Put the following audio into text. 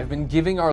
I've been giving our